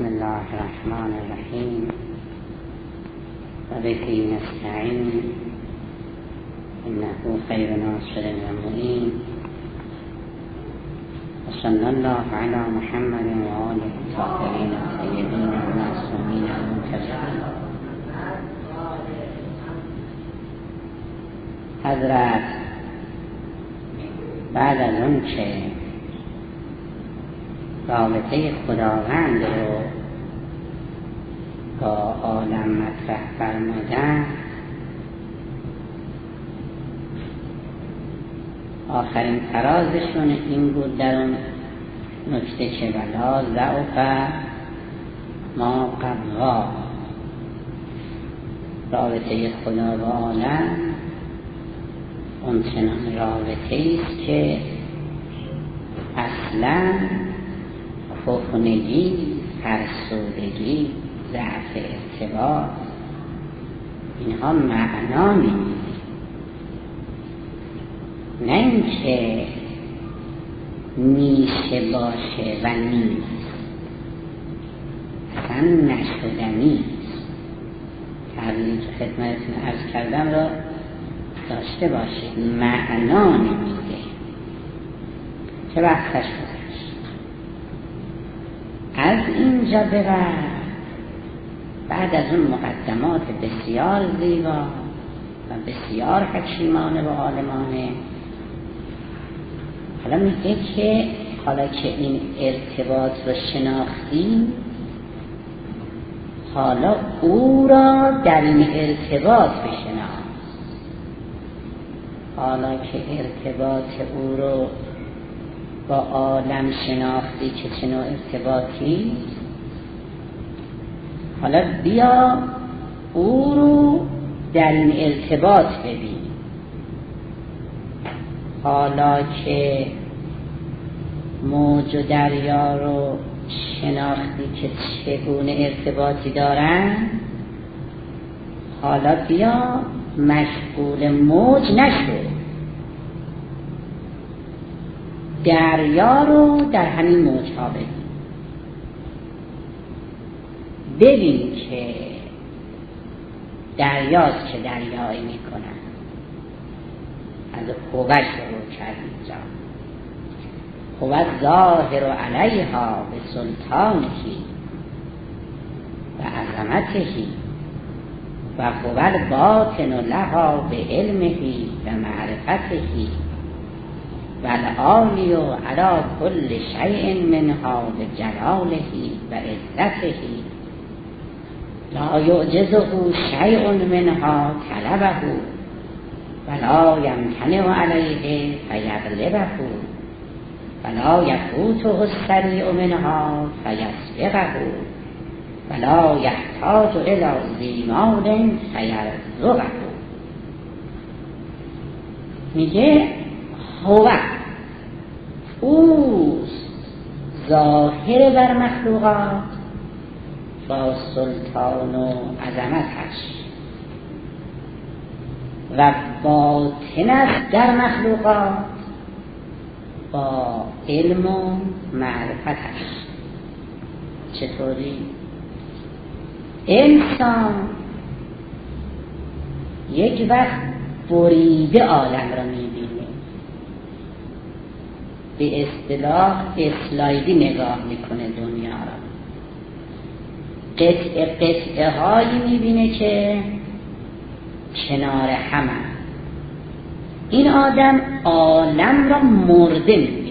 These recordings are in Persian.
بسم الله الرحمن الرحیم. و بهی نستعین. انه خیر ناصر و معین و صلی الله علی محمد و آله الطاهرین الطیبین المعصومین المنتظرین حضرت بعد از اون چه رابطه خداوند رو با عالم مطرح فرمودن آخرین فرازشون این بود در اون نکته که ولا ضعف ما قبوا رابطه خدا با عالم اون چنان رابطه است که اصلا کهنگی فرسودگی ضعف ارتباط اینها معنا نمیده نه اینکه میشه باشه و نیست. اصلا نشدنی که خدمتتون ارز کردم را داشته باشه معنا نمیده. چه وقتش از اینجا به بعد از اون مقدمات بسیار زیبا و بسیار حکیمانه و عالمانه. حالا میگه که حالا که این ارتباط رو شناختیم حالا او را در این ارتباط بشناس. حالا که ارتباط او رو با عالم شناختی که چه نوع ارتباطی؟ حالا بیا او رو در این ارتباط ببین. حالا که موج و دریا رو شناختی که چگونه ارتباطی دارن حالا بیا مشغول موج نشو. دریا رو در همین موجها ببین ببین که دریاست که دریایی می‌کنن. از قوت رو کرد اینجا قوت ظاهر و علیها به سلطانهی و عظمتهی و قوت باطن لها به علمهی و معرفتهی والعالی و علا کل شیء منها بجلاله و عزته. لا یعجزه شیء منها طلبه. ولا یمتنع علیه فیغلبه. ولا یفوته السریع منها فیسبقه ولا یحتاج الى زیمال فیرزقه. میگه هو او ظاهر بر مخلوقات با سلطان و عظمتش و باطن است در مخلوقات با علم و معرفتش. چطوری؟ انسان یک وقت بریده عالم را می‌بینه. به اصطلاح اسلایدی نگاه می‌کنه دنیا را. قطعه قطعه هایی می‌بینه که کنار هم این آدم عالم را مرده می‌بینه.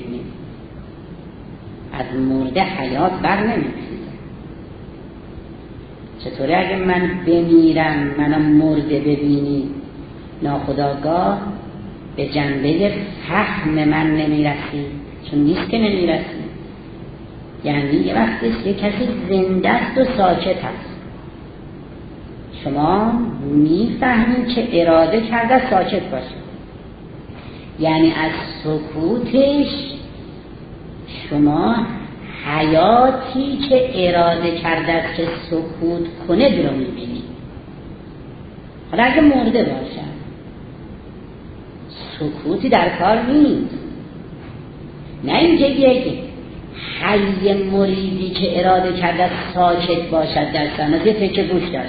از مرده حیات بر نمیخیزه. چطوری اگه من بمیرم منم مرده ببینی؟ ناخداگاه به جنبه فهم من نمی‌رسی. چون نیست که نمی‌رسی یعنی یه وقتی یه کسی زنده است و ساکت هست شما می‌فهمید که اراده کرده ساکت باشه. یعنی از سکوتش شما حیاتی که اراده کرده که سکوت کنه رو می‌بینی. حالا اگه مرده باشد سکوتی در کار نیست. نه اینکه یک حی مریدی که اراده کرده ساکت باشد در سنت یه فکر گوش در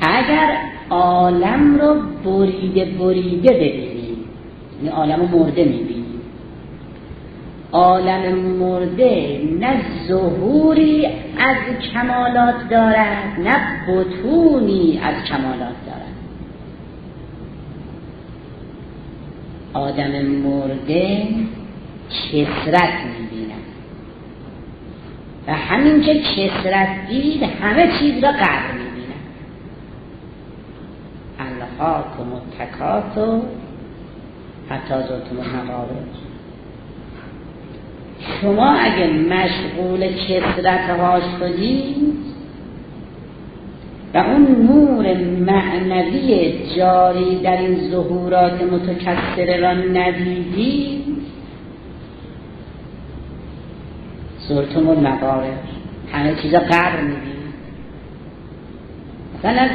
اگر عالم رو بریده بریده ببینیم یعنی عالم مرده می‌بینیم عالم مرده نه ظهوری از کمالات دارد نه بطونی از کمالات دارد. آدم مرده کسرت می‌بیند و همین که کسرت دید همه چیز را قدر می‌بیند الهاکم التکاتو حتی زرتم المقابر شما اگه مشغول کسرت ها شدید و اون نور معنوی جاری در این ظهورات متکثره را ندیدید زرتم المقابر همه چیزا قبر می‌بینید مثلا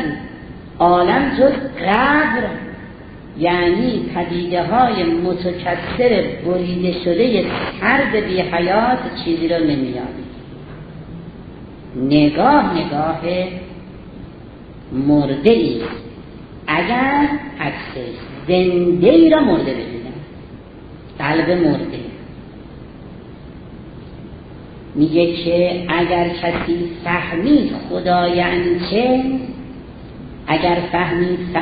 عالم جز قبر یعنی پدیده های متکثر بریده شده سرد بی حیات چیزی رو نمیاد نگاه نگاه مرده ای. اگر عکس زنده ای را مرده ببینم. قلب مرده. میگه که اگر کسی فهمید خدا یعنی چه اگر فهمید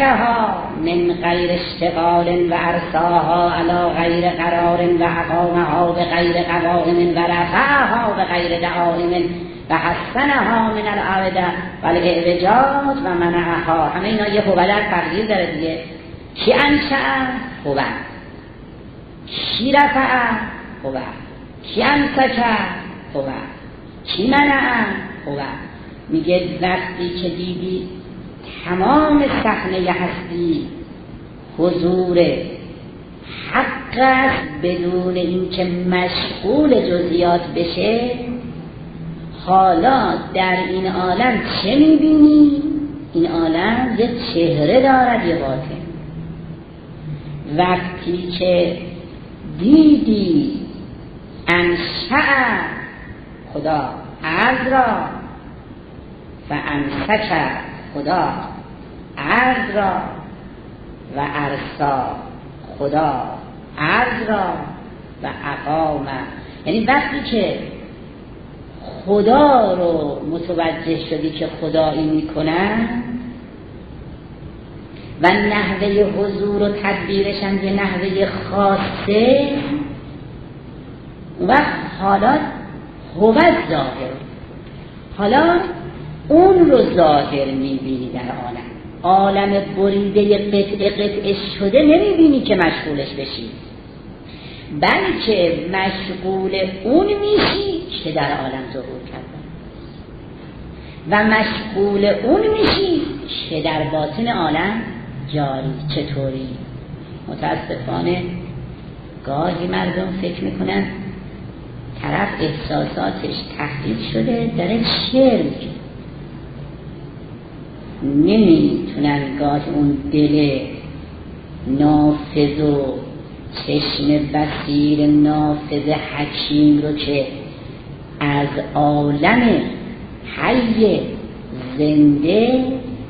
ها من غیر اشتغال و ارساها علا غیر قرار و اقامها به غیر قوائم و رفعها به غیر دعائم و حسنها من العبده و الاعوجاج و منعها. همه اینا یه هوبدر تغییر داره دیگه. کی انشأ؟ هوبد کی رفع؟ هوبد کی انسکه هوبد کی منع؟ هوبد میگه وقتی که دیدی تمام صحنه هستی حضور حق است بدون اینکه مشغول جزئیات بشه حالا در این عالم چه می‌بینی؟ این عالم یه چهره دارد یه باطن وقتی که دیدی انشع خدا عرض را و انسک خدا عرض را و ارسا خدا عرض را و اقام. یعنی وقتی که خدا رو متوجه شدی که خدایی می‌کنن و نحوه حضور و تدبیرش هم یه نحوه خاصه و حالا هوت ظاهر. حالا اون رو ظاهر می‌بینی در عالم. عالم بریده قطع قطع شده نمی‌بینی که مشغولش بشی. بلکه مشغول اون میشی که در عالم ظهور کرده و مشغول اون میشی که در باطن عالم جاری. چطوری؟ متاسفانه گاهی مردم فکر می‌کنن طرف احساساتش تحلیل شده داره شعر میگه. نمی‌تونن گاه اون دل نافذ و چشم بسیر نافذ حکیم رو که از عالم حی زنده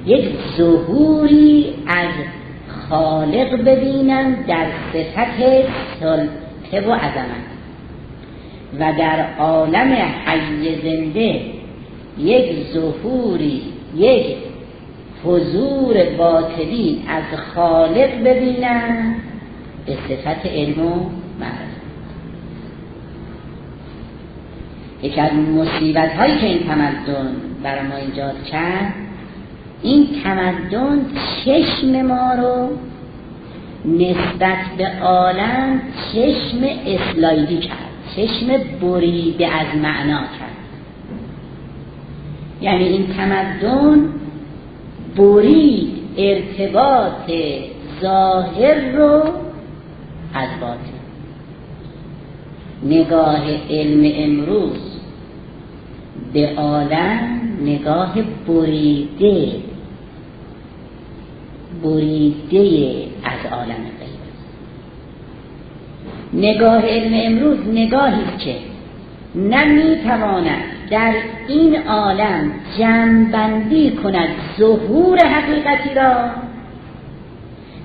یک ظهوری از خالق ببینن در صفت سلطه و عظمت. و در عالم حی زنده یک ظهوری یک حضور باطلی از خالق ببینن به صفت علم و معرفت. یکی از مصیبت هایی که این تمدن برای ما ایجاد کرد این تمدن چشم ما رو نسبت به عالم چشم اسلایدی کرد چشم بریده از معنا کرد. یعنی این تمدن برید ارتباط ظاهر رو از باطن. نگاه علم امروز به عالم نگاه بریده بریده از عالم غیب. نگاه علم امروز نگاهی که نه می‌تواند در این عالم جنبندی کند ظهور حقیقتی را.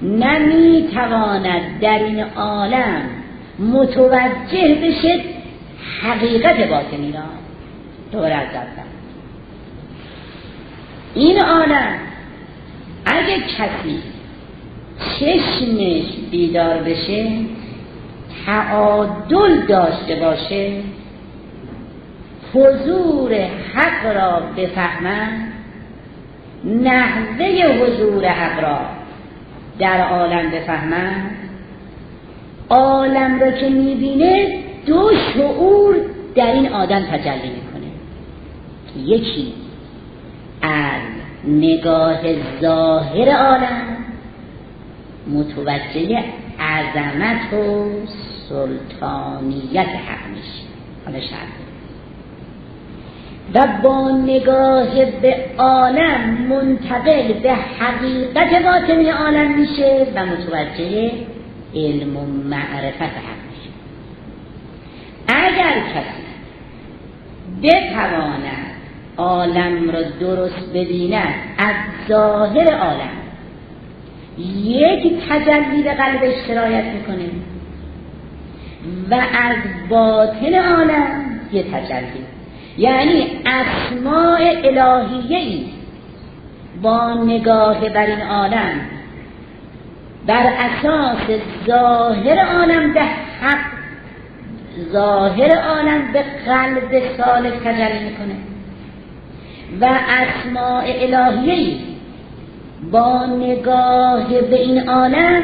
نه می‌تواند در این عالم متوجه بشه حقیقت باطنی را. دور از این عالم اگه کسی چشمش بیدار بشه تعادل داشته باشه حضور حق را بفهمن نحوه حضور حق را در عالم بفهمن عالم را که می‌بینه دو شعور در این آدم تجلی می‌کنه. یکی از نگاه ظاهر عالم متوجه عظمت و سلطانیت حق میشه حالا و با نگاه به عالم منتقل به حقیقت باطنی عالم میشه و متوجه علم و معرفت حق میشه. اگر کسی بتواند عالم را درست ببیند از ظاهر عالم یک تجلی به قلبش سرایت می‌کنه و از باطن عالم یه تجلی. یعنی اسماع الهیه ای با نگاه بر این عالم. بر اساس ظاهر عالم به حق ظاهر عالم به قلب صالح تجلی می‌کنه. و اسماع الهیه با نگاه به این عالم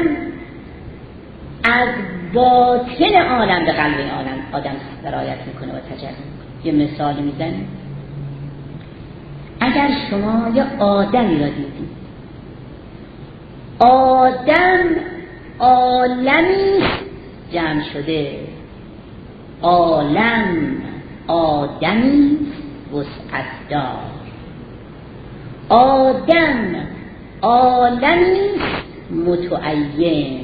از باطن عالم به قلب این عالم آدم درایت می‌کنه و تجلی. یه مثال می‌زنه اگر شما یه آدمی را دیدید آدم عالمی جمع شده عالم آدمی وسعت دار آدم عالمی متعین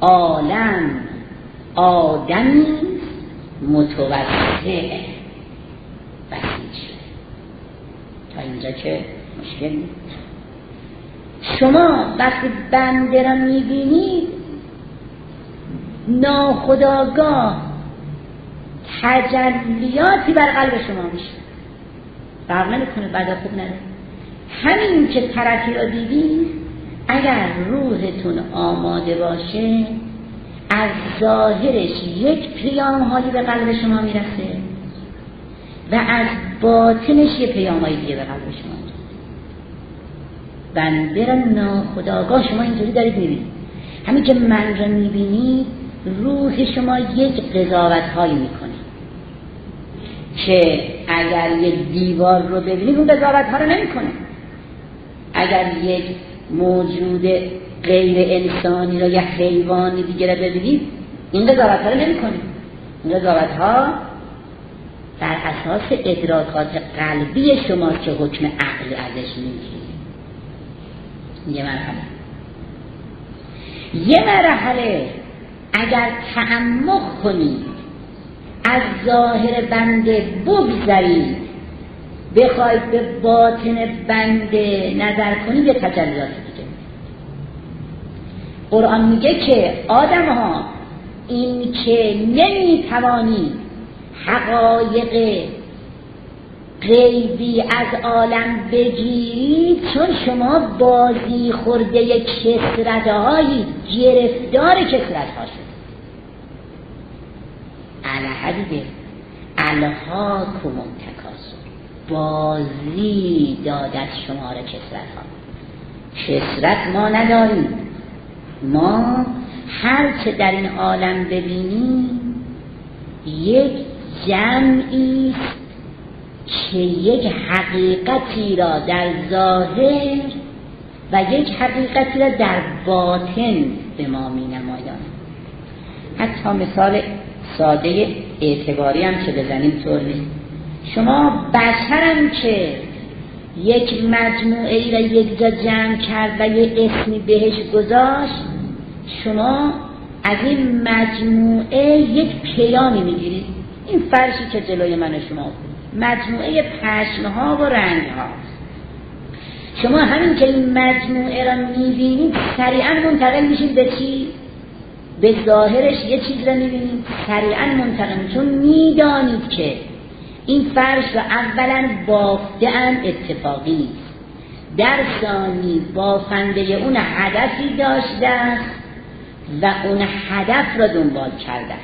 عالم آدمی متوسع بسیج تا اینجا که مشکل شما وقتی بنده را می‌بینید ناخداگاه تجلیاتی بر قلب شما میشه. فرق نمی‌کنه بعد خوب نره. همین که طرفی را دیدید اگر روحتون آماده باشه از ظاهرش یک پیام هایی به قلب شما می‌رسه و از باطنش یه پیام هایی دیگه به قلب شما می‌رسه. بنده ناخداگاه شما اینطوری دارید می‌بینید. همین که من را می‌بینید روح شما یک قضاوت هایی می‌کنه که اگر یک دیوار رو ببینید اون قضاوت ها رو نمی‌کنه. اگر یک موجود غیر انسانی را یا حیوانی دیگه را ببینید این قضاوت ها رو نمی کنید این قضاوت ها در اساس ادراکات قلبی شما که حکم عقل ازش می‌گیرید یه مرحله. یه مرحله اگر تعمق کنید از ظاهر بنده بگذرید بخواید به باطن بنده نظر کنید یه تجلیات. قرآن میگه که آدم ها این که نمی‌توانی حقایق غیبی از عالم بگیرید چون شما بازی خورده کسرت هایی گرفتار کسرت ها شد الهدیده الها کمون بازی دادت شما را کسرت ها کسرت ما نداریم. ما هر چه در این عالم ببینیم یک جمعی که یک حقیقتی را در ظاهر و یک حقیقتی را در باطن به ما می نمایان حتی مثال ساده اعتباری هم که بزنیم طور نیست. شما بشرم که یک مجموعه ای را یک جا جمع کرد و یه اسمی بهش گذاشت. شما از این مجموعه یک پیامی می‌گیرید. این فرشی که جلوی من شما مجموعه پشمها و رنگ شما همین که این مجموعه را می‌بینید سریعا منتقل میشید به چی؟ به ظاهرش یه چیز را می‌بینید. سریعا منتقل چون می‌دانید که این فرش را اولا بافته اتفاقی در ثانی بافنده اون هدفی داشته است و اون هدف را دنبال کرده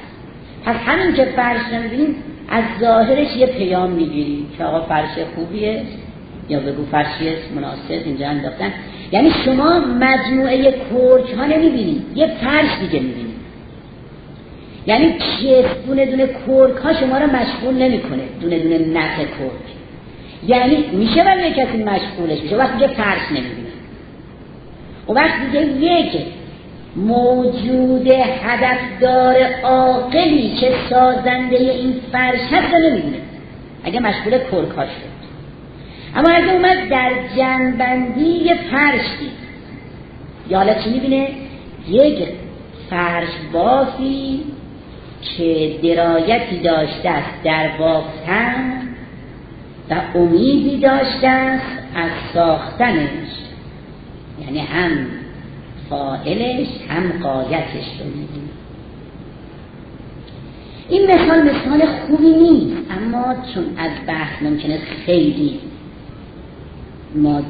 پس همین که فرش را از ظاهرش یه پیام می‌گیرید که آقا فرش خوبیه یا بگو فرشی مناسب اینجا انداختن. یعنی شما مجموعه کرک ها نمی‌بینید یه فرش دیگه می‌بینید. یعنی کیف دونه دونه کرک ها شما رو مشغول نمی‌کنه. دونه دونه نت کرک. یعنی میشه ولی کسی مشغولش میشه. وقتی که فرش نمی‌بینه و وقتی دیگه یک موجود هدفدار عاقلی که سازنده این فرش هست نمی‌بینه اگه مشغول کرک ها شد. اما اگه اومد در جنبندی یه فرش دید. یا حالا چی می‌بینه؟ یک فرش بافی که درایتی داشته است در بافتن و امیدی داشته است از ساختنش. یعنی هم فائلش هم قایتش رو می‌بینه این مثال مثال خوبی نیست اما چون از بحث ممکنه خیلی ما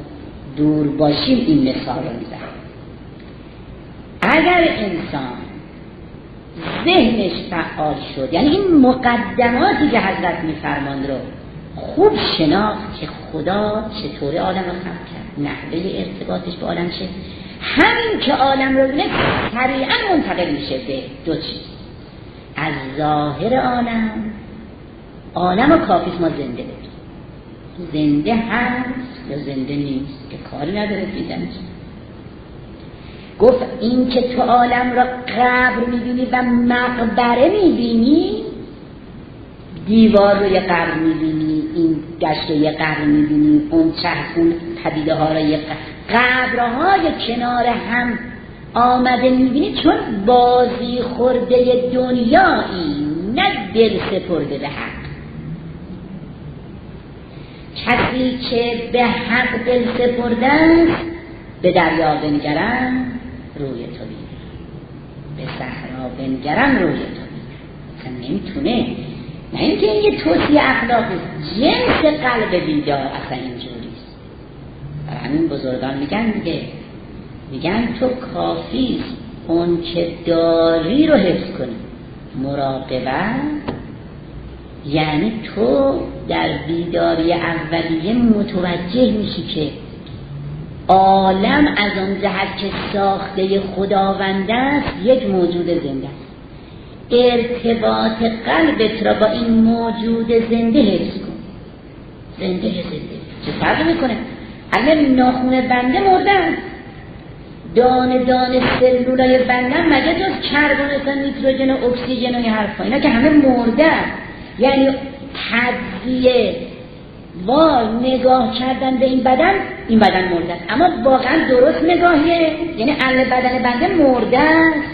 دور باشیم این مثال رو می‌زنم. اگر انسان ذهنش فعال شد. یعنی این مقدماتی که حضرت میفرماند رو خوب شناخت که خدا چطور عالم رو خلق کرد. نحوه ارتباطش به عالم چه؟ همین که عالم رو بینه سریعا منتقل میشه به دو چیز. از ظاهر عالم عالم و کافیست ما زنده ببینیم زنده هست یا زنده نیست؟ که کاری نداره دیدنش. گفت این که تو عالم را قبر می‌بینی و مقبره می‌بینی؟ دیوار روی قبر می‌بینی این گشت یه قبر می‌بینی اون چه اون پدیده ها را یه قبرهای کنار هم آمده می‌بینی چون بازی خورده دنیایی نه دل سپرده به حق. کسی که به حق دل سپردن به دریا بنگرم روی تو به صحرا بنگرم روی تو اصلا نمی‌تونه. نه اینکه این یه توصیه اخلاقی. جنس قلب بیدار اصلا اینجوریست برای همین بزرگان میگن میگه میگن تو کافی اون که داری رو حفظ کنی. مراقبت. یعنی تو در بیداری اولیه متوجه میشی که عالم از آن جهت که ساخته خداوند است یک موجود زنده است. ارتباط قلبت را با این موجود زنده حفظ کن. زنده زنده. چه فرق می‌کنه؟ الان ناخون بنده مردن. دانه دانه سلولای بنده مگه جز کربن نیتروژن و اکسیژن و این حرفا اینا که همه مردن. یعنی تجزیه. و نگاه کردن به این بدن این بدن مرده است اما واقعا درست نگاهیه. یعنی عمل بدن بنده مرده است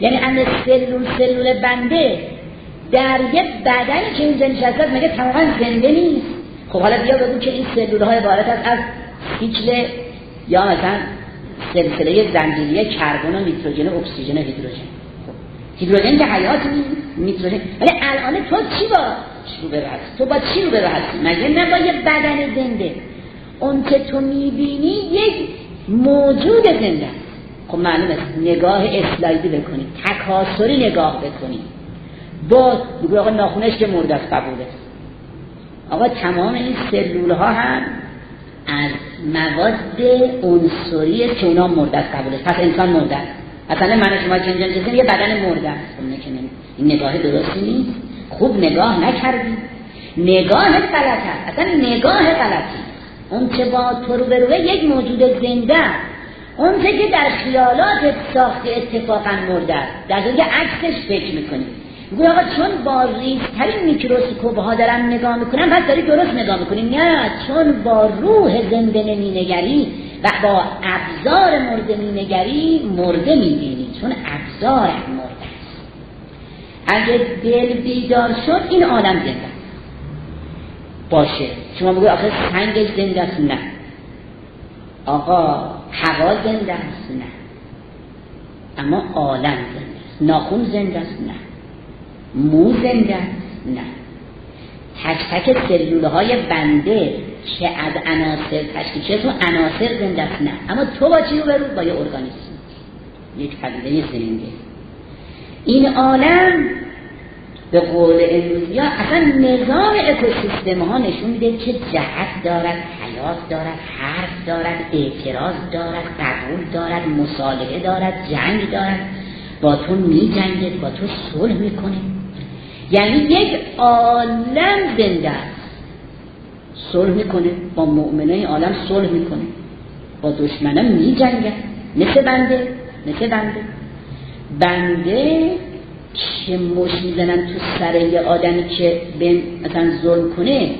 یعنی عمل سلول سلول بنده در یک بدنی که اینجا نشسته مگه تماما زنده نیست؟ خب حالا بیا بگو که این سلول های عبارت است از سیکل یا مثلا سلسله زنجیری کربن و نیتروژن و اکسیژن و هیدروژن. هیدروژن که حیات نیتروژن. ولی الان تو چی با رو به تو با چی رو به مگه نه با یه بدن زنده؟ اون که تو می‌بینی یک موجود زنده خب معلوم است. نگاه اسلایدی بکنی. تکاسری نگاه بکنی. با میگو آقا ناخونش که مرده است قبوله آقا تمام این سلول ها هم از مواد عنصری که اونا مرده است قبوله پس انسان مرده است. اصلا من شما جنسیم یه بدن مرده است. خب این نگاه درستی نیست. خوب نگاه نکردی. نگاه غلط هست اصلا نگاه غلطی. اون چه با تو رو بروه یک موجود زنده اون که در خیالات ساخته اتفاقا مرده در که عکسش فکر می‌کنی. میگوی آقا چون با ریزترین میکروسکوپ ها دارم نگاه می‌کنم پس داری درست نگاه می‌کنی. نه چون با روح زنده نمینگری و با ابزار مرده مینگری مرده می‌بینی. چون ابزار مرده است. اگه دل بیدار شد این عالم زنده باشه. شما بگوی آخه سنگ زنده است؟ نه. آقا هوا زنده است؟ نه. اما عالم زنده است. ناخون زنده است؟ نه. مو زنده است؟ نه. تک تک سلول های بنده که از عناصر تشکیل شده تو عناصر زنده است؟ نه. اما تو با چی رو برو با یه ارگانیسم. یک پدیده زنده. این عالم به قول امروزی ها اصلا نظام اکوسیستم ها نشون میده که جهت دارد حیات دارد حرف دارد اعتراض دارد قبول دارد مصالحه دارد جنگ دارد. با تو می جنگد با تو صلح می‌کنه. یعنی یک عالم زنده است. صلح می‌کنه با مؤمنای عالم صلح می‌کنه. با دشمنان می جنگد مثل بنده مثل بنده. بنده که مش می‌زنن تو سر یه آدمی که به مثلا ظلم کنه؟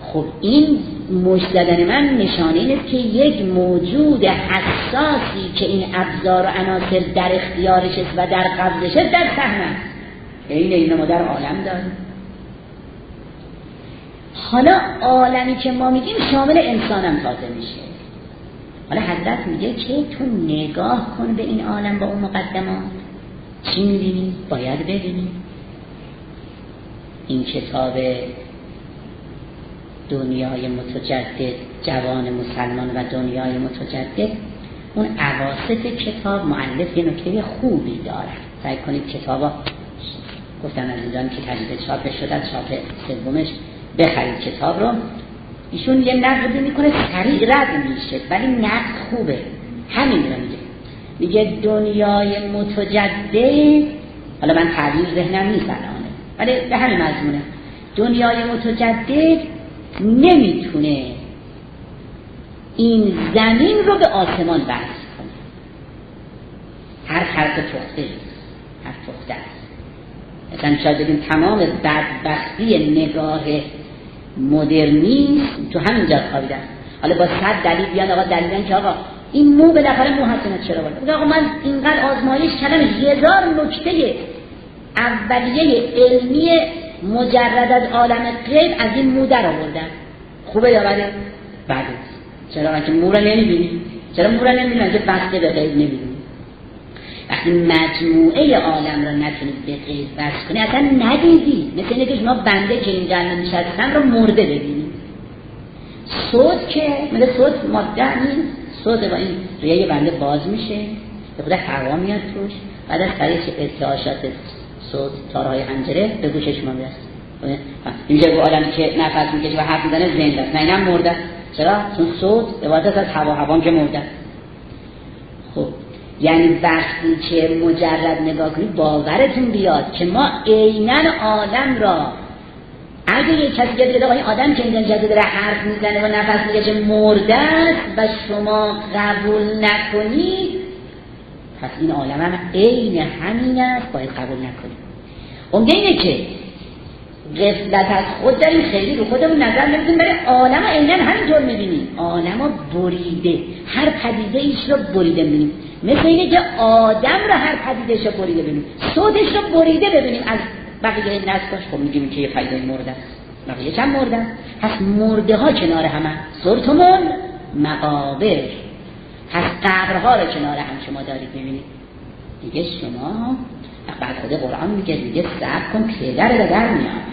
خب این مش زدن من نشانه اینه که یک موجود حساسی که این ابزار و عناصر در اختیارش و در قبضش در سهم این این ما در عالم داریم. حالا عالمی که ما میگیم شامل انسانم تازه میشه. حالا حضرت میگه که تو نگاه کن به این عالم با اون مقدمات. چی می‌بینی؟ باید ببینی این کتاب دنیای متجدد جوان مسلمان و دنیای متجدد اون عواست کتاب معلف یه نکته خوبی داره. سعی کنید کتاب گفتم از اینجان که تجدید چاپ شده چاپ سومش بخرید کتاب رو. ایشون یه نقدی می‌کنه سریع رد میشه ولی نقد خوبه. همین رو میگه. میگه دنیای متجدد. حالا من تعبیر ذهنم نیست ولی به همین مضمونه. دنیای متجدد نمی‌تونه این زمین رو به آسمان بحث کنه. هر خلق تخته هر تخته است. مثلا شاید بگیم تمام بدبختی نگاه مدرنیسم تو همینجا خوابیده حالا با صد دلیل بیان آقا دلیلن که آقا این مو بالاخره مو هستنه چرا بود؟ آقا من اینقدر آزمایش کردم هزار نکته اولیه علمی مجرد از عالم غیب از این مو در آوردن. خوبه یا بده؟ بده. چرا که مو رو نمی‌بینی؟ چرا مو رو نمی‌بینی؟ که بسته به غیب نمی‌بینی. وقتی مجموعه عالم را نتونید به غیب بس کنی اصلا ندیدی. مثل اینه که شما بنده که اینجا نشستن رو مرده ببینید صوت که مثل صوت ماده نیست. صوت با این ریه بنده باز میشه. به خود هوا میاد توش. بعد از طریق ارتعاشات صوت تارهای حنجره به گوش شما می‌رسه. اینجا به آدمی که نفس می‌کشه و حرف می‌زنه زنده است نه اینم مرده. چرا؟ چون صوت عبادت از هوا هوا که مرده. خب یعنی وقتی که مجرد نگاه کنید باورتون بیاد که ما عینا عالم را اگه یه کسی که این آدم که اینجا جدید داره حرف می‌زنه و نفس می‌کشه مرده است و شما قبول نکنید پس این عالم هم عین همین است باید قبول نکنید اونگه اینه که غفلت از خود داریم خیلی رو خودمون نظر نمیدیم برای عالم عینا همینطور می‌بینیم. عالم بریده هر پدیده ایش رو بریده می‌بینیم. مثل اینه که آدم رو هر پدیدش رو بریده ببینیم. صوتش رو بریده ببینیم. از بقیه نسلش خب میگیم که یه پیدا مرده بقیه چند مرده پس مرده ها کنار همه سرتمون مقابر. پس قبرها رو کنار هم شما دارید می‌بینید. دیگه شما بعد خود قرآن میگه دیگه صبر کن پدر به در میاد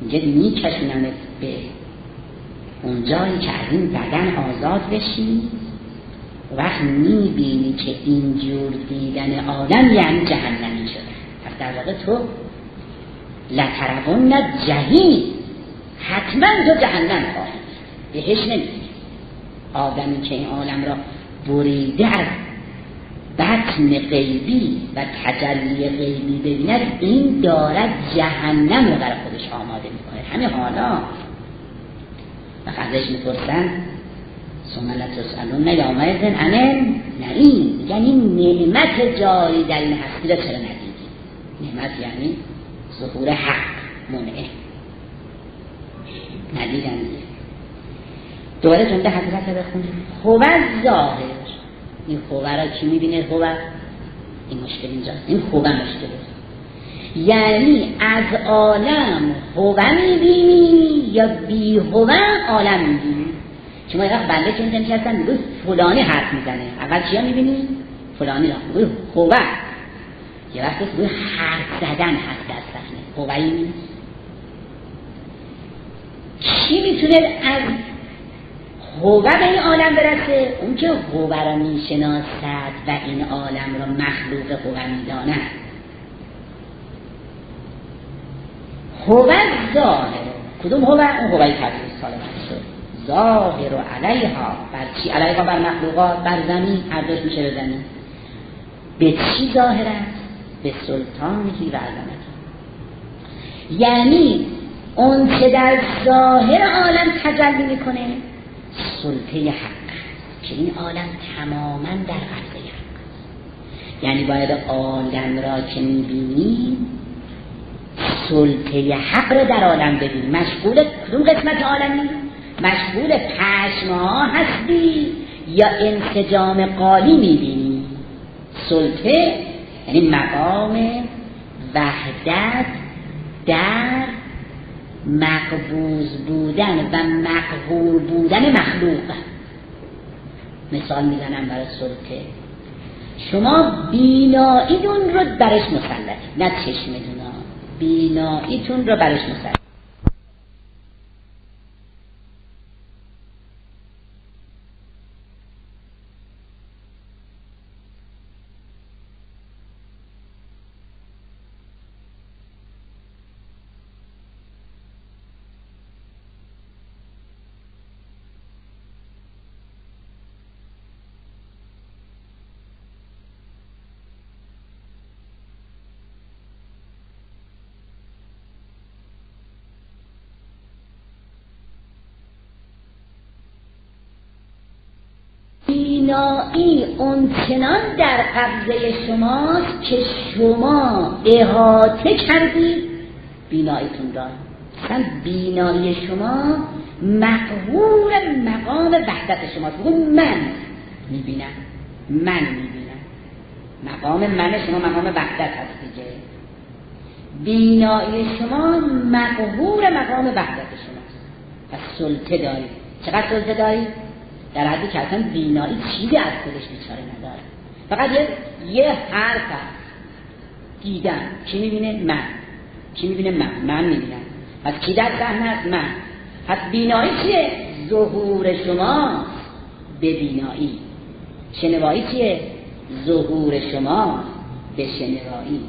میگه میکشونمت به اونجایی که از این بدن آزاد بشی. وقت می‌بینی که اینجور دیدن آدم یعنی جهنمی شده. در واقع تو لترون جهیم حتما تو جهنم خواهی. بهش نمیدی آدمی که این عالم را بریده از بطن غیبی و تجلی غیبی ببیند این دارد جهنم رو برای خودش آماده می‌کنه. همه حالا. و ازش می‌پرسن ثم لتسالون یوم اذن عن نعیم یعنی نعمت جاری در این هستی را چرا ندیدی نعمت یعنی ظهور حق منعه ندیدن دوباره جمله حضرت بخونیم هو ظاهر این هو را کی می‌بینه هو این مشکل اینجاست این هو مشکل یعنی از عالم هو می‌بینی یا بی هو عالم می‌بینی شما یه وقت بنده که اینجا هستن میگوی فلانی حرف می‌زنه اول چیا می‌بینی؟ فلانی را میگوی هو یه وقت میگوی حرف زدن هست در صحنه. هوی نیست کی می‌تونه از هو به این عالم برسه؟ اون که هو را می‌شناسد و این عالم را مخلوق هو می‌داند. هو ظاهر. کدوم هو اون هوی تبریز سال شد. ظاهر و علیها. بر چی؟ علیها بر مخلوقات بر زمین. هر میشه به زمین. به چی ظاهر است؟ به سلطانی و عظمتی یعنی اون که در ظاهر عالم تجلی می‌کنه سلطه حق که این عالم تماما در قبضه حق. یعنی باید عالم را که می‌بینی سلطه حق را در عالم ببین. مشغول کدوم قسمت عالمی مشغول پشمها هستی یا انسجام قالی می‌بینی. سلطه یعنی مقام وحدت در مقبوز بودن و مقهور بودن مخلوق. مثال می‌زنم برای سلطه شما بیناییتون رو برش مسلط نه چشمتون بیناییتون رو برش مسلط بینایی اون چنان در قبضه شماست که شما احاطه کردید بیناییتون را. مثلا بینایی شما مقهور مقام وحدت شما بگو من می‌بینم. من می‌بینم. مقام من شما مقام وحدت هست دیگه. بینایی شما مقهور مقام وحدت شماست. و سلطه دارید چقدر سلطه دارید در حدی که اصلا بینایی چیزی از خودش بیچاره نداره. فقط یه, یه حرف هست. دیدم کی می‌بینه؟ من. کی می‌بینه؟ من. من می‌بینم. پس کی در ذهن است من. پس بینایی چیه؟ ظهور شما به بینایی. شنوایی چیه؟ ظهور شما به شنوایی.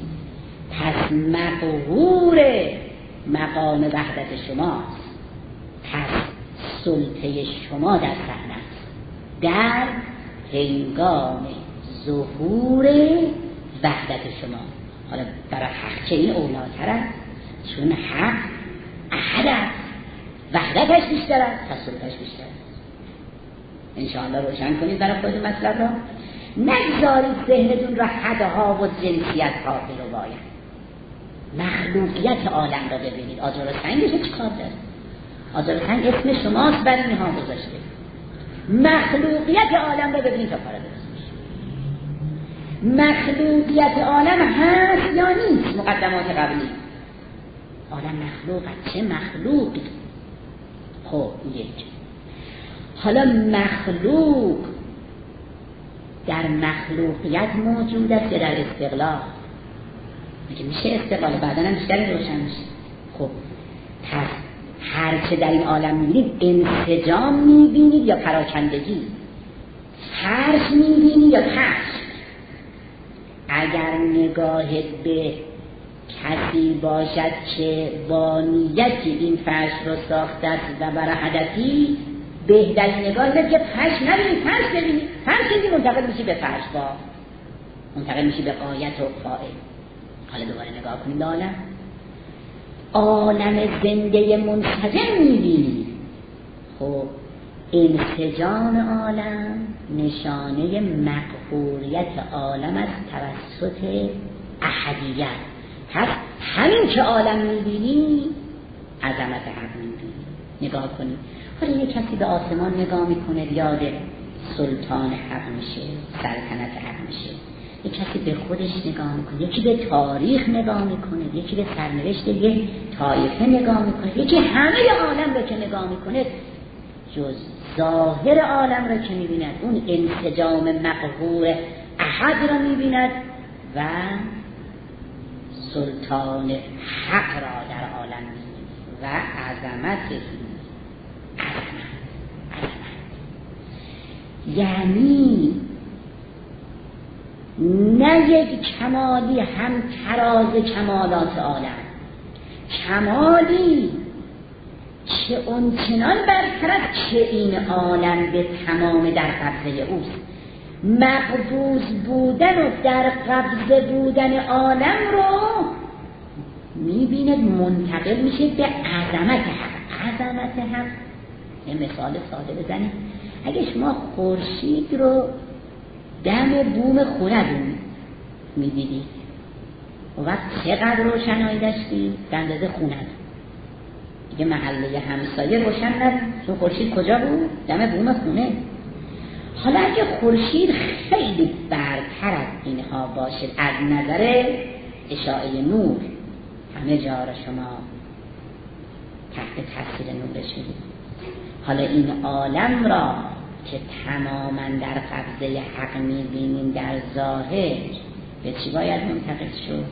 پس مقهور مقام وحدت شماست. پس سلطه شما در صحنه در هنگام ظهور وحدت شما. حالا برای حق چه این اولاتر است؟ چون حق احد است. وحدتش بیشتر است تصورش بیشتر است. انشاءالله روشن کنید برای خود مطلب را نگذارید ذهنتون را حدها و جنسیت ها رو باید مخلوقیت عالم را ببینید. آجر و سنگش چیکار داره؟ آجر و سنگ اسم شماست بر اینها گذاشته. مخلوقیت عالم رو ببینید تا کار مخلوقیت عالم هست یا نیست؟ مقدمات قبلی. عالم مخلوق چه مخلوقی؟ خب یک. حالا مخلوق در مخلوقیت موجود است در استقلال؟ میگه میشه استقلال؟ بعدا هم بیشتر روشن میشه. خب پس هرچه در این عالم می‌بینید انسجام می‌بینید یا پراکندگی؟ فرش می‌بینید یا پشت اگر نگاهت به کسی باشد که با نیتی این فرش رو ساخته و برای هدفی بهترین نگاه که پش نبینید پش ببینید پش ببینید منتقل میشی به فرش با. منتقل میشی به قایت و فائل حالا دوباره نگاه کنید عالم. عالم زنده منسجم می‌بینی. خب انسجام عالم نشانه مقهوریت عالم از توسط احدیت. پس همین که عالم می‌بینی عظمت حق می‌بینی. نگاه کنید حالا یه کسی به آسمان نگاه می‌کنه یاد سلطان حق میشه سلطنت حق میشه. یه کسی به خودش نگاه می‌کنه یکی به تاریخ نگاه می‌کنه یکی به سرنوشت یه طایفه نگاه می‌کنه یکی همه عالم رو که نگاه می‌کنه جز ظاهر عالم رو که می‌بیند. اون انسجام مقهور احد رو می‌بیند و سلطان حق را در عالم می‌بیند و عظمت. یعنی نه یک کمالی هم تراز کمالات عالم. کمالی چه چنان برتر از چه این عالم به تمام در قبضه اوست. مقبوض بودن و در قبضه بودن عالم رو می‌بیند منتقل میشه به عظمت حق عظمت حق یه مثال ساده بزنیم. اگه شما خورشید رو دم بوم خوندون می‌دیدید و وقت چقدر روشنایی داشتی؟ به اندازه خوند دیگه محله همسایه روشن نبود. چون خورشید کجا بود؟ دم بوم خونه. حالا اگه خورشید خیلی برتر از اینها باشه از نظر اشاعه نور همه جا را شما تحت تاثیر نورش می‌دید حالا این عالم را که تماما در قبضه حق می‌بینیم در ظاهر به چی باید منتقل شد؟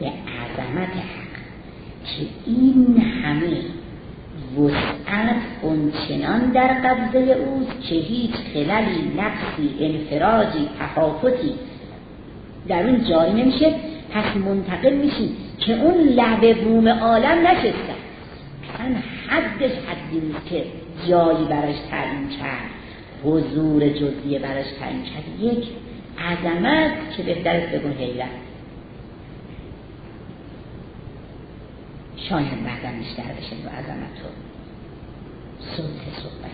به عظمت حق. که این همه وسعت اونچنان در قبضه اوست که هیچ خللی نقصی انفراجی تفاوتی در اون جایی نمیشه. پس منتقل میشیم که اون لبه بوم عالم نشسته. اصلا حدش حدی که جایی براش تعیین کرد. حضور جزئی براش تعیین کرد. یک عظمت که بهتر است بگون حیرت. شاید بعدا بیشتر بشه با عظمت رو. صوت صحبت.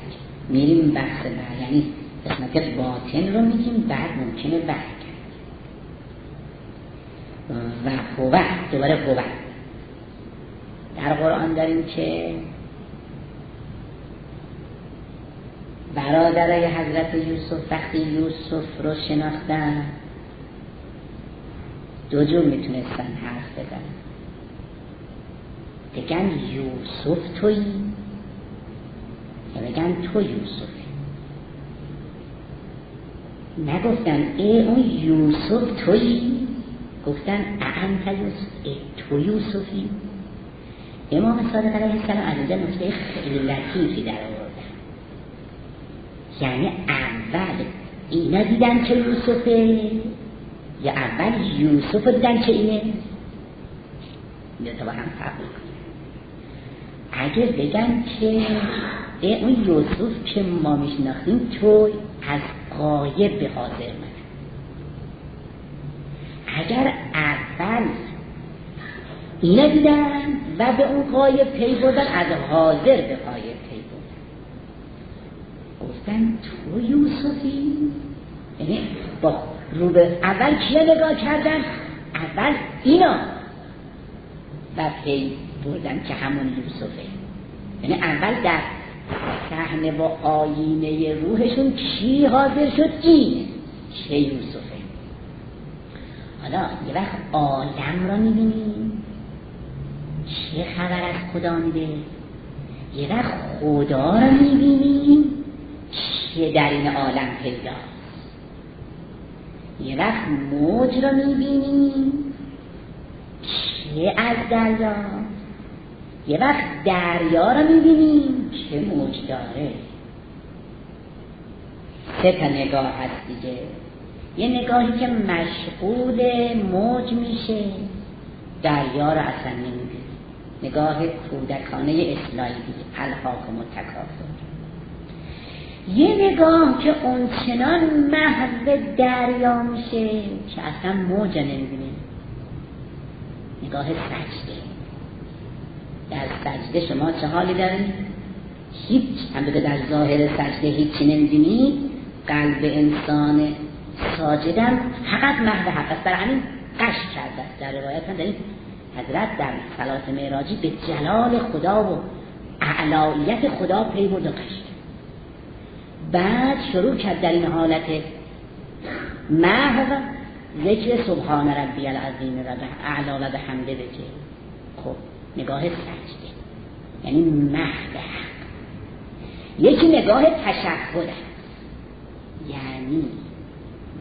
میریم بحث بعد. یعنی قسمت باطن رو میگیم بعد ممکنه بعد و قوت دوباره قوت در قرآن داریم که برادرای حضرت یوسف وقتی یوسف رو شناختن دو جور می‌تونستن حرف بزنن. بگن یوسف تویی یا بگن تو یوسفی. نگفتن ای اون یوسف تویی؟ گفتن انت یوسف ای تو یوسفی؟ امام صادق علیه السلام از اینجا نکته خیلی لطیفی در یعنی اول. اینا دیدن که یوسفه. یا اول یوسف دیدن که اینه. تو با هم فرق اگه بگن که اون یوسف که ما میشناختیم تو از قایب به حاضر من اگر اول اینا دیدن و به اون قایب پی بردن از حاضر به قایب گفتن تو یوسفی یعنی با رو به اول کیه نگاه کردن؟ اول اینا. و پی بردن که همون یوسفه. یعنی اول در صحنه با آینه روحشون کی حاضر شد؟ این چه یوسفه. حالا یه وقت آدم را می‌بینیم. چه خبر از خدا میده؟ یه وقت خدا را می‌بینیم. که در این عالم پیداست یه وقت موج رو می‌بینیم. که از دریا؟ یه وقت دریا رو می‌بینیم. که موج داره؟ سه تا نگاه هست دیگه. یه نگاهی که مشغول موج میشه. دریا رو اصلا نمی‌بینیم. نگاه کودکانه اصلاحی دیگه الحاق و متکافر یه نگاه که اون چنان محو دریا میشه که اصلا موجه نمی‌بینه نگاه سجده. در سجده شما چه حالی دارید؟ هیچ. هم در ظاهر سجده هیچی نمی‌بینید قلب انسان ساجدم. حقت محو حق است. در همین قش کرده. است در روایت هم دارید حضرت در صلات معراجی به جلال خدا و اعلایت خدا پی برد و قشت بعد شروع کرد در این حالت. محو ذکر سبحان ربی العظیم و اعلا و به حمده بجه خب نگاه سجده. یعنی محو حق یکی نگاه تشهد. یعنی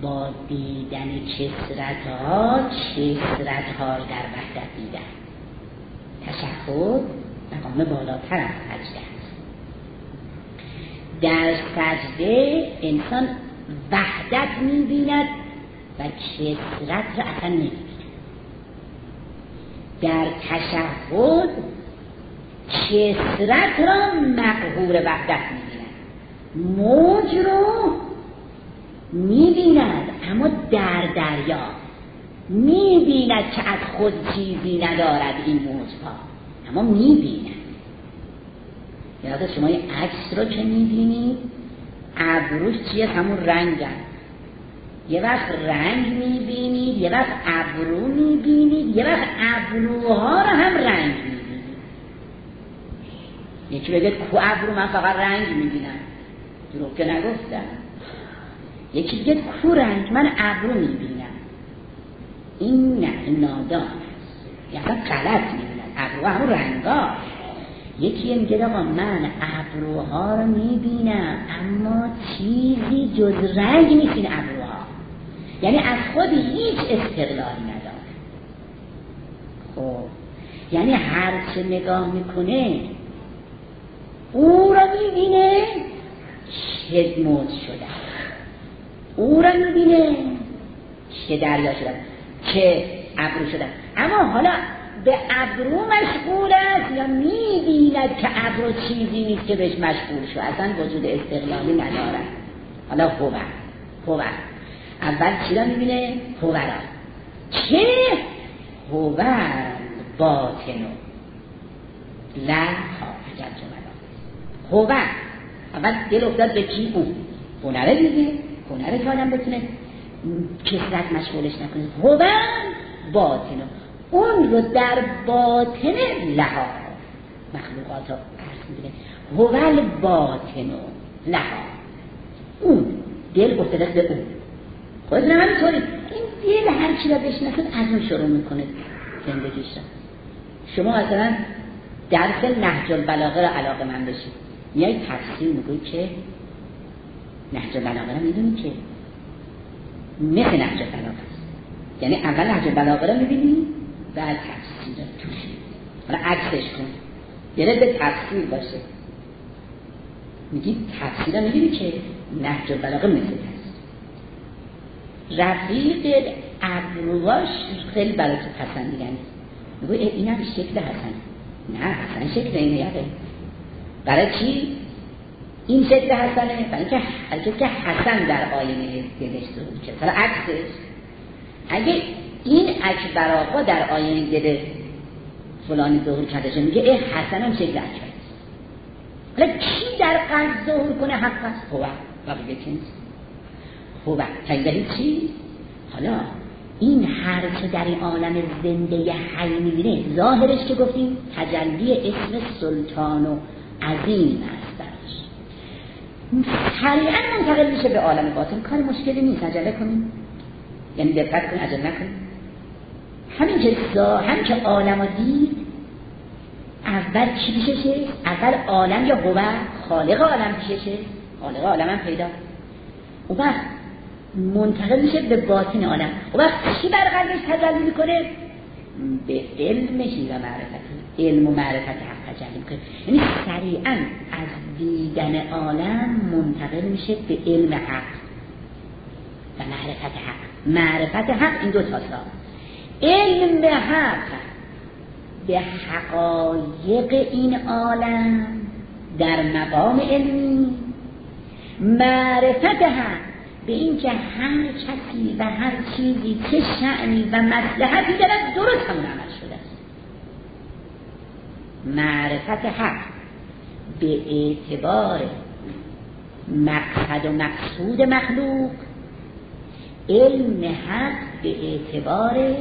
با دیدن کسرت ها کسرت ها در وحدت دیدن. تشهد مقام بالاتر از سجده در سجده انسان وحدت می‌بیند و کسرت را اصلا نمی‌بیند. در تشهد کسرت را مقهور وحدت می‌بیند. موج رو می‌بیند اما در دریا می‌بیند که از خود چیزی ندارد این موجها اما می‌بیند. یاد شما این عکس رو که می‌بینید ابروش چیه همون رنگ یه وقت رنگ می‌بینید یه وقت ابرو می‌بینید یه وقت ابروها رو هم رنگ می‌بینید یکی بگه کو ابرو؟ من فقط رنگ می‌بینم. دروغ که نگفتم. یکی بگه کو رنگ؟ من ابرو می‌بینم. این نه نادان یا غلط می‌بینم. ابرو همون رنگا یکی میگه آقا من ابروها رو می‌بینم اما چیزی جز رنگ نیست این ابروها. یعنی از خود هیچ استقلالی نداره خب یعنی هر چه نگاه می‌کنه او را می‌بینه چه موت شده. او را می‌بینه چه دریا شده چه ابرو شده. اما حالا به ابرو مشغول است یا می‌بیند که ابرو چیزی نیست که بهش مشغول شد؟ اصلا وجود استقلالی ندارد. حالا خوبه خوبه اول چی را می‌بینه؟ خوبه را چه؟ خوبه باطنو لا عجب جمعه خوبه اول دل افتاد به کی؟ اون هنره دیگه هنره که آدم بتونه کسرت مشغولش نکنه. خوبه باطنو اون رو در باطن لها. مخلوقات رو عرض میده هول باطن لها. اون دل افتاده به اون. خودتون همینطوری. این دل هر چی را بشناسید از اون شروع می‌کنه زندگیش را. شما مثلا درس نهج البلاغه را علاقه من بشید. میای تفسیر میگوی که نهج البلاغه را می‌دونی که مثل نهج البلاغه یعنی اول نهج البلاغه را می‌بینی بعد تفسیر توش. حالا عکسش کن. یعنی به تفسیر باشه. میگی تفسیر میگی که نهج البلاغه مثل هست رفیق ابرواش خیلی برای تو پسندیدن میگو این هم شکل حسن. نه حسن شکل اینه یاده. برای چی؟ این شکل حسنه. برای اینکه که حسن در آینه دلش ظهور کرد حالا عکسش. اگه این اکبر آقا در آینه دل فلانی ظهور کرده میگه ای حسن هم شکل اکبر. حالا کی در قلب ظهور کنه حق است خوبه بقیه چی نیست؟ خوبه تنگهی چی؟ حالا این هر چه در این عالم زنده حی می‌بینه ظاهرش که گفتیم تجلی اسم سلطان و عظیم است براش. سریعا منتقل میشه به عالم باطن. کار مشکلی نیست. عجله کنیم. یعنی دقت کنیم عجله نکنیم. همین که همین که عالم دید اول چی پیششه؟ اول عالم یا هو خالق عالم پیششه خالق عالم هم پیدا. اون وقت منتقل میشه به باطن عالم. اون وقت چی بر قلبش تجلی می‌کنه؟ به علمشی و معرفت. علم و معرفت حق تجلی می‌کنه. یعنی سریعا از دیدن عالم منتقل میشه به علم حق و معرفت حق. معرفت حق این دو تا علم به حق به حقایق این عالم در مقام علمی. معرفت حق به اینکه هر کسی و هر چیزی چه شعنی و مصلحتی دارد درست همون عمل شده است. معرفت حق به اعتبار مقصد و مقصود مخلوق علم حق به اعتبار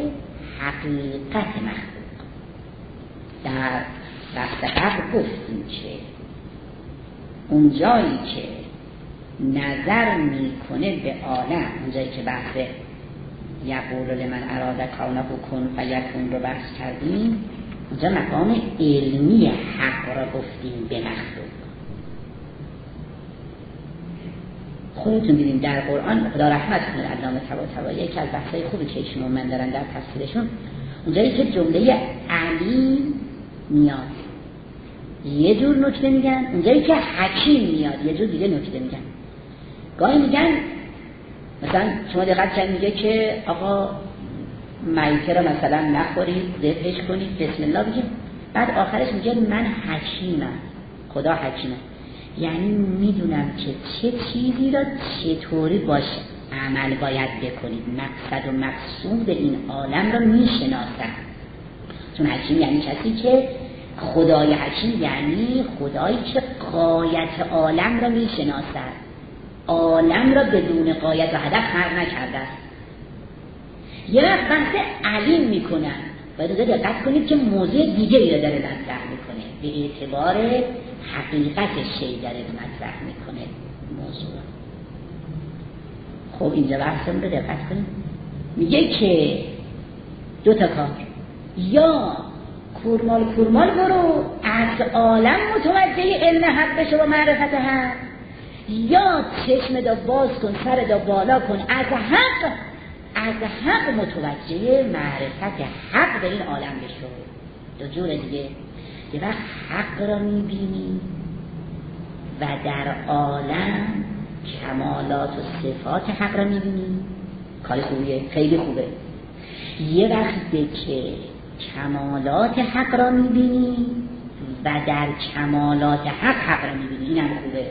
حقیقت مخلوق در بحث قبل گفتیم که اونجایی که نظر می‌کنه به عالم اونجایی که بحث یقول لمن اراد کانه کن فیکون رو بحث کردیم اونجا مقام علمی حق را گفتیم به مخلوق خودتون دیدیم در قرآن خدا رحمت کنه علامه طباطبایی یکی از بحثای خوبی که ایشون من دارن در تفسیرشون. اونجایی که جمله علی میاد. یه جور نکته میگن. اونجایی که حکیم میاد یه جور دیگه نکته میگن. گاهی میگن مثلا شما دقت کنید میگه که آقا میته را مثلا نخورید ذبحش کنید بسم الله بگید. بعد آخرش میگه من حکیمم. خدا حکیمه. یعنی می‌دونم که چه چیزی را چطوری باش عمل باید بکنید. مقصد و مقصود این عالم را می‌شناسم. چون حکیم یعنی کسی که خدای حکیم یعنی خدایی که قایت عالم را می‌شناسد. عالم را بدون قایت و هدف خلق نکرده است. یه وقت بحث علیم می‌کنن. باید دقت کنید که موضوع دیگه را داره مطرح می‌کنه. به اعتبار حقیقت شی داره مطرح می‌کنه موضوع. خب اینجا بحثم رو دقت کنید میگه که دو تا کار. یا کورمال کورمال برو از عالم متوجه علم حق بشه و معرفت حق. یا چشم دا باز کن سر دا بالا کن. از حق از حق متوجه معرفت حق به این عالم بشو. دو جور دیگه. یه وقت حق را می‌بینی و در عالم کمالات و صفات حق را می‌بینی. کار خوبیه خیلی خوبه. یه وقت که کمالات حق را می‌بینی و در کمالات حق حق را می‌بینی. این هم خوبه.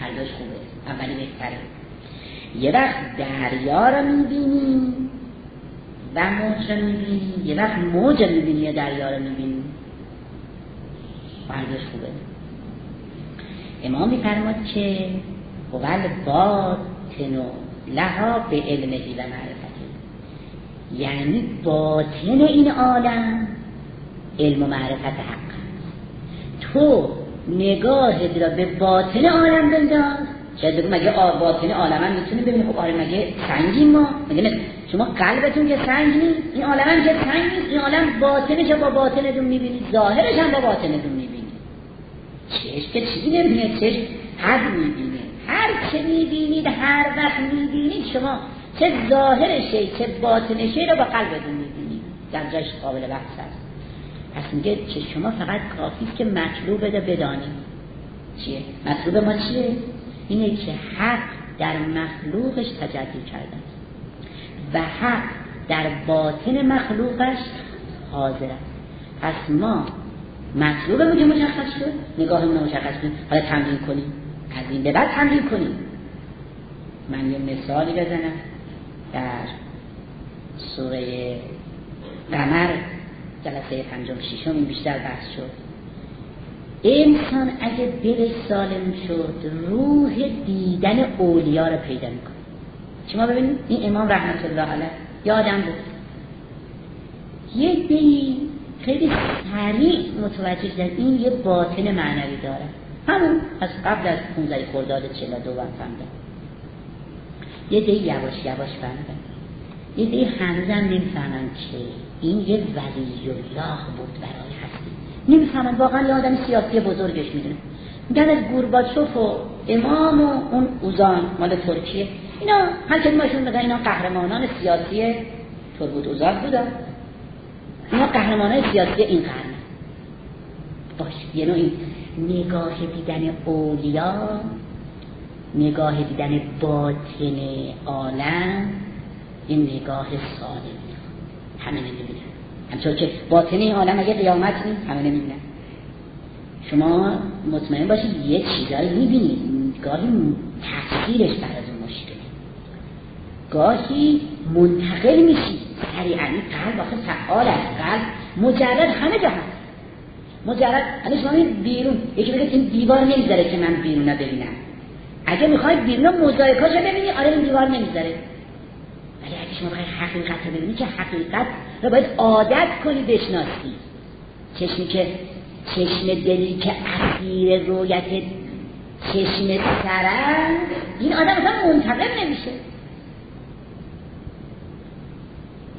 هر خوبه. اولی بهتره. یه وقت دریا رو می‌بینی و موج رو می‌بینی. یه وقت موج رو می‌بینی یا دریا رو می‌بینی. هر خوبه. امام میفرماد که اول باطن لها به علمهی و معرفتی یعنی باطن این عالم علم و معرفت حق. تو نگاهت را به باطن عالم بنداز شاید بگو مگه باطن عالم هم می‌تونه ببینه خب آره مگه سنگیم ما؟ مگه شما قلبتون که سنگ نیست این عالم هم که سنگ نیست این عالم باطنش با باطنتون می‌بینید ظاهرش هم با باطنتون می‌بینید. چشم که چیزی نمی‌بینه چشم حد می‌بینه هر چه می‌بینید هر وقت می‌بینید شما چه ظاهرشه چه باطنشه رو با قلبتون می‌بینید در جایش قابل بحث هست. پس میگه که شما فقط کافی که مطلوب بده بدانید چیه؟ مطلوب ما چیه؟ اینه که حق در مخلوقش تجلی کرده. است و حق در باطن مخلوقش حاضر است. پس ما مطلوب که مشخص شد نگاه ما مشخص کنیم حالا تمرین کنیم از این به بعد تمرین کنیم من یه مثالی بزنم. در سوره قمر جلسه پنجم ششم بیشتر بحث شد. انسان اگه دل سالم شد روح دیدن اولیا رو پیدا می‌کنه. شما ببینید این امام رحمت الله علیه یادم بود. یه دی خیلی سریع متوجه شدن. این یه باطن معنوی داره. همون از قبل از 15 خرداد 42 هم فهمیدن یه دی یواش یواش فهمیدن یه دی هنوزم نمی‌فهمن که این یه ولی الله بود برای هستی. نمی‌فهمن. واقعا یه آدم سیاسی بزرگش می‌دونه. میگن از گورباچوف و امام و اون اوزان مال ترکیه. اینا هر که باشون میگن اینا قهرمانان سیاسی تربوت اوزان بودن. اینا قهرمانان سیاسی این قرن. باش یه نوع نگاه دیدن اولیا نگاه دیدن باطن عالم این نگاه سالم. همه نمی‌بینن. همچون که باطنی عالم اگه قیامت نیست همه نمی‌بینن. شما مطمئن باشید یه چیزایی می‌بینید. گاهی تفسیرش اون مشکله. گاهی منتقل میشی سریعا این قلب آخه فعال است. قلب مجرد همه جا هست. مجرد الان شما بیرون. یکی بگه این دیوار نمی‌ذاره که من بیرون ببینم. اگه می‌خواید بیرون موزاییکاشو ببینی آره این دیوار نمی‌ذاره. ولی اگه شما بخوای حقیقت رو ببینی که حقیقت رو باید عادت کنی بشناسی. چشمی که چشم دلی که اسیر رویت چشم سرم این آدم اصلا منتقل نمیشه.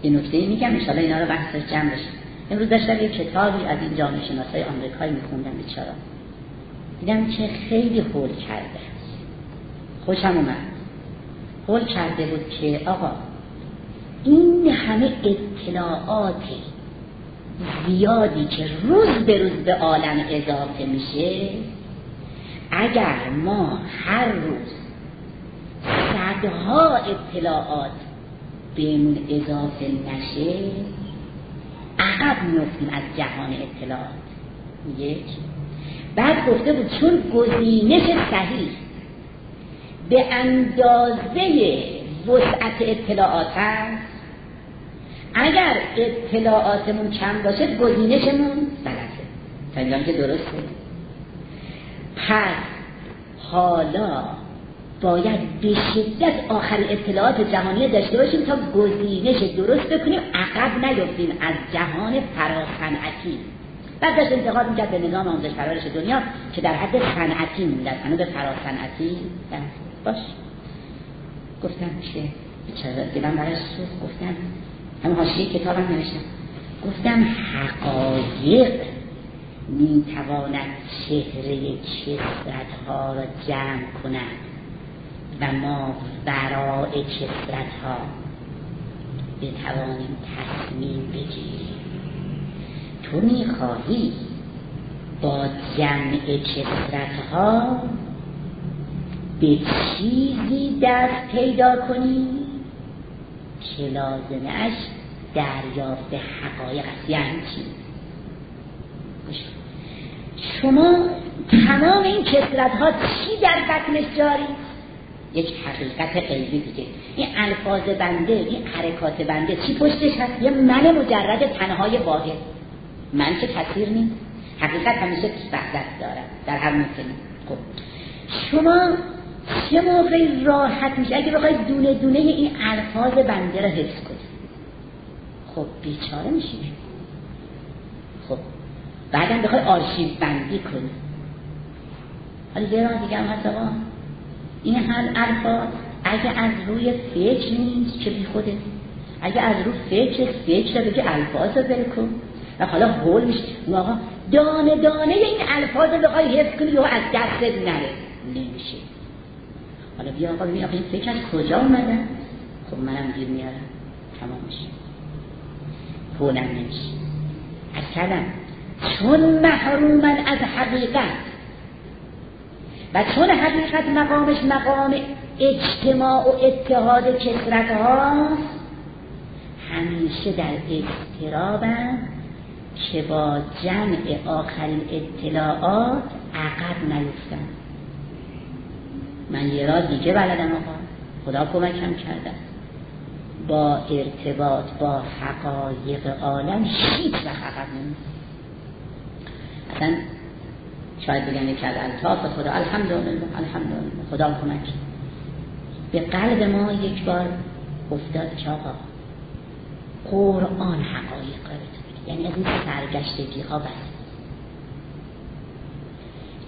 یه نکته میگم انشاءالله اینا رو بحثش جمع بشه. امروز داشتم یه کتابی از این جامعه شناسای آمریکایی میخوندم بیچارا دیدم که خیلی حول کرده. خوشم اومد. حول کرده بود که آقا این همه اطلاعات زیادی که روز به روز به عالم اضافه میشه اگر ما هر روز صدها اطلاعات بهمون اضافه نشه عقب میفتیم از جهان اطلاعات. یک بعد گفته بود چون گزینش صحیح به اندازه وسعت اطلاعات هست اگر اطلاعاتمون کم باشه گزینشمون غلطه. تا که درسته. پس حالا باید به شدت آخر اطلاعات جهانی داشته باشیم تا گزینش درست بکنیم. عقب نیفتیم از جهان فراصنعتی بعد داشت انتقاد می‌کرد به نظام آموزش پرورش دنیا که در حد صنعتی موندن هنوز فراصنعتی باش. گفتم که چرا؟ دلم برای سوخ گفتم. همه حاشیه کتابم نوشتم. گفتم حقایق می‌تواند چهره کسرت را جمع کند. و ما برای کسرت ها بتوانیم تصمیم بگیریم. تو می‌خواهی با جمع کسرت ها به چیزی دست پیدا کنی که لازمش دریافت حقایق است. یعنی چی؟ شما تمام این کسرت ها چی در بطنش جاری یک حقیقت قلبی دیگه. این الفاظ بنده این حرکات بنده. چی پشتش هست؟ یه من مجرد تنهای واحد. من که کثیر نیست. حقیقت همیشه وحدت دارد در هر ممکنه. خب. شما چه موقعی راحت میشه اگه بخواید دونه دونه این الفاظ بنده را حفظ کنید خب بیچاره میشید خب. بعدم بخوای آرشیو بندی کنی. حالا یه راه دیگه هم هست این حل الفاظ اگه از روی فکر نیست چه بی خوده؟ اگه از روی فکر فکر بگه الفاظ رو بکن و حالا هول میشه آقا دانه دانه این الفاظ رو بخوای حفظ کنی و از دستت نره. نمیشه. حالا بیا آقا ببین این فکر از کجا اومده؟ خب منم گیر میارم. تمام میشه. هولم نمیشه کلم. چون محرومن از حقیقت. و چون حقیقت مقامش مقام اجتماع و اتحاد کسرت هاست همیشه در اضطرابم که با جمع آخرین اطلاعات عقب نیفتن من یه را دیگه بلدم آقا. خدا کمکم کردم با ارتباط با حقایق عالم هیچ وقت عقب نمیفتم اصلا شاید بگن یک از الطاف خدا. الحمدلله الحمدلله. خدا کمک به قلب ما یک بار افتاد که آقا قرآن حقایق رو یعنی از این سرگشتگی ها بس.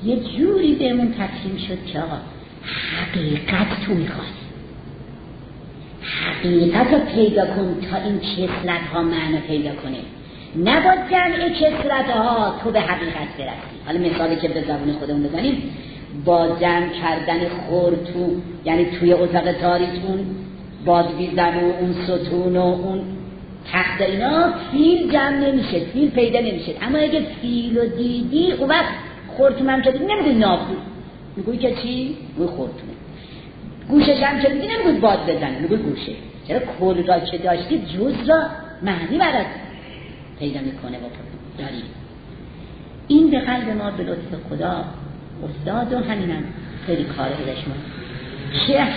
یه جوری بهمون تقسیم شد که آقا حقیقت تو می‌خواد. حقیقت رو پیدا کن تا این کسلت ها معنی پیدا کنه. نه با جمع کسرت ها تو به حقیقت برسی. حالا مثالی که به زبان خودمون بزنیم با جمع کردن خورتو یعنی توی اتاق تاریتون بادویزن و اون ستون و اون تخت اینا فیل جمع نمیشه فیل پیدا نمیشه. اما اگه فیل و دیدی اون وقت خورتون هم که دیدی نمی‌دونی نابود میگوی که چی؟ میگوی خورتونه. گوشش هم که دیدی نمیگوی باد بزنه میگوی گوشه. چرا کل را که داشتی جز را معنی برد پیدا می‌کنه و داریم این به قلب ما به لطف خدا افتاد و همینم خیلی کار ما که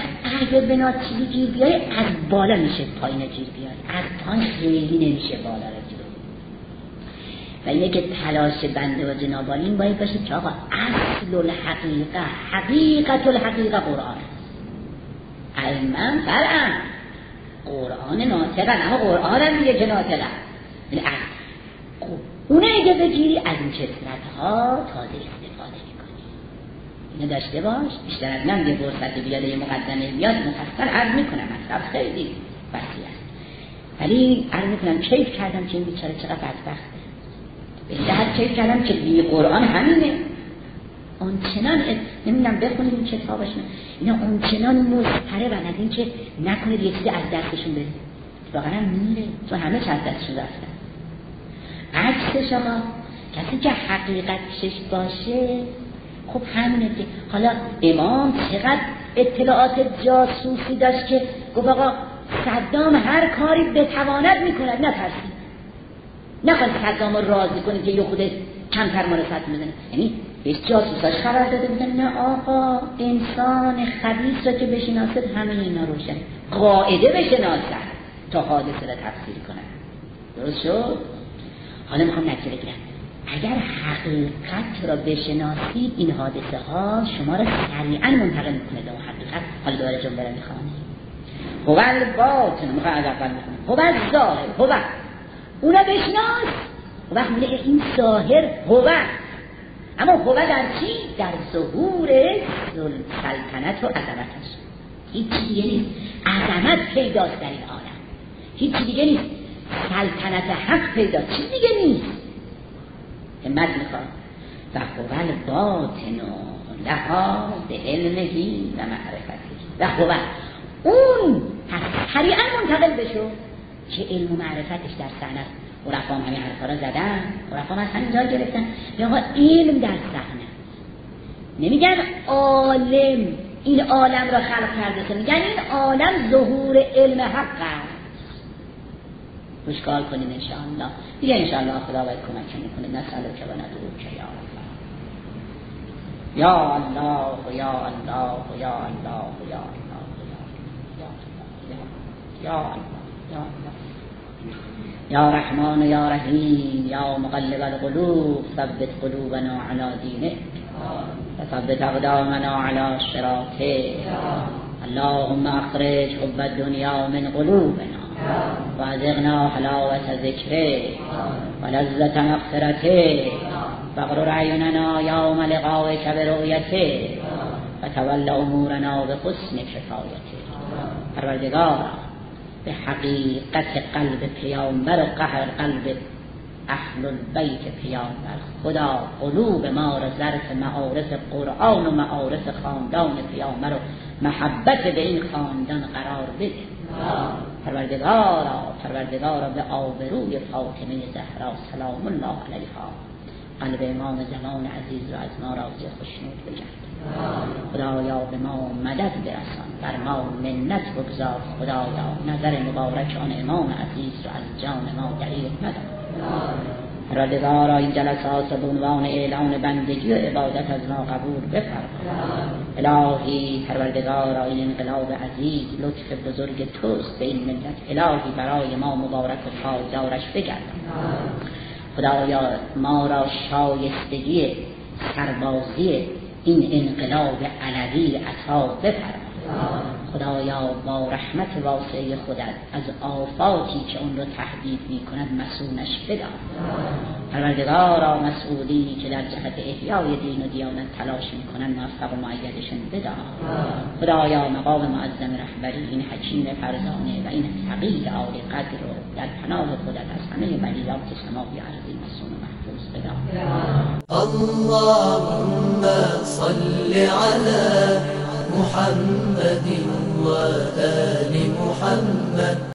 اگه به ناتیجی گیر بیای از بالا میشه پایین گیر بیای از پایین خیلی نمیشه بالا را گیر و اینه که تلاش بنده و جنابالین باید باشه که آقا اصل الحقیقه حقیقت الحقیقه قرآن علما فرعن قرآن ناطقن اما قرآن هم میگه که ناطقن یعنی اون اگه بگیری از این کسرت ها تازه استفاده می‌کنی. اینو داشته باش. بیشتر از من یه فرصت بیاد یه مقدمه بیاد مفصل عرض می‌کنم. مطلب خیلی وسیع است. ولی عرض می‌کنم کیف کردم که این بیچاره چقدر بدبخته. بهتر کیف کردم که بی قرآن همینه. آنچنان نمی‌دونم بخونید این کتابش اینا آنچنان مضطربن از این که نکنید یه چیزی از دستشون بره. واقعا میره تو همه از دستشون رفتن عکس شما کسی که حقیقت پیشش باشه. خب همینه که حالا امام چقدر اطلاعات جاسوسی داشت که گفت آقا صدام هر کاری بتواند می‌کند. نترسید. نخواهد صدام رو راضی کنید که یه خود کمتر ما رو صد بزنه یعنی بهش جاسوساش خبر داده بودن. نه آقا انسان خبیث را که بشناسد همه اینا روشن. قاعده بشناسد تا حادثه را تفسیر کنن درست شد؟ حالا می‌خوام نتیجه بگیرم اگر حقیقت را بشناسید این حادثه ها شما را سریعا منتقل می‌کنه به حقیقت. حالا دوباره جمله را می‌خوانید هو الباطن می‌خوام از اول می‌خونم هو الظاهر هو اونا بشناس. وقت میگه این ظاهر هو اما هو در چی؟ در ظهور سلطنت و عظمتش. هیچ دیگه نیست. عظمت پیداست در این عالم. هیچ دیگه نیست. سلطنت حق پیدا. چیز دیگه نیست. همت می‌خواد و هو الباطن لها به علمهی و معرفتی و هو اون سریعا منتقل بشو. که علم و معرفتش در صحنه عرفا هم همین حرفا را زدن. عرفا از همینجا گرفتن. یا علم در صحنه. نمیگن عالم این عالم را خلق کرده. میگن این عالم ظهور علم حق است. خوشکار کنیم انشاءالله. دیگه انشاءالله خدا باید کمک می‌کنه. نسأل که و ندور که یا الله. یا الله یا الله یا الله یا الله یا الله یا الله یا رحمان یا رحیم یا مقلب القلوب ثبت قلوبنا على دینه وثبت اقدامنا على شراطه اللهم اخرج حب الدنيا من قلوبنا. وازغنا حلاوة ذكره ولذة مغفرته فاغرر عيوننا يوم لقائك برؤيته وتول امورنا بحسن كفایته پروردگارا به حقیقت قلب پیامبر و قهر قلب اهل البیت پیامبر. خدا قلوب ما را ظرف معارف قرآن و معارف خاندان پیامبر و محبت به این خاندان قرار بده. پروردگارا پروردگارا به آبروی فاطمه زهرا سلام الله علیها. قلب امام زمان عزیز را از ما راضی خوشنود بگرد. خدایا به ما مدد برسان. بر ما منت بگذار. خدایا نظر مبارک آن امام عزیز را از جان ما دریق مدار. پروردگارا این جلسات به عنوان اعلان بندگی و عبادت از ما قبول بفرما الهی پروردگارا این انقلاب عزیز لطف بزرگ توست به این ملت. الهی برای ما مبارک و پایدارش بگردم خدایا ما را شایستگی سربازی این انقلاب علوی عطا بفرما خدایا با رحمت واسعه خودت از آفاتی که اون رو تهدید می کند مسئولش بدار پروردگارا مسئولی که در جهت احیای دین و دیانت تلاش می کنند موفق و معیدشون بدار خدایا مقام معظم رهبری این حکیم فرزانه و این فقید عالی قدر رو در پناه خودت از همه ولیات سماوی ارضی مسئول محفوظ بدار اللهم صل على محمد وآل محمد.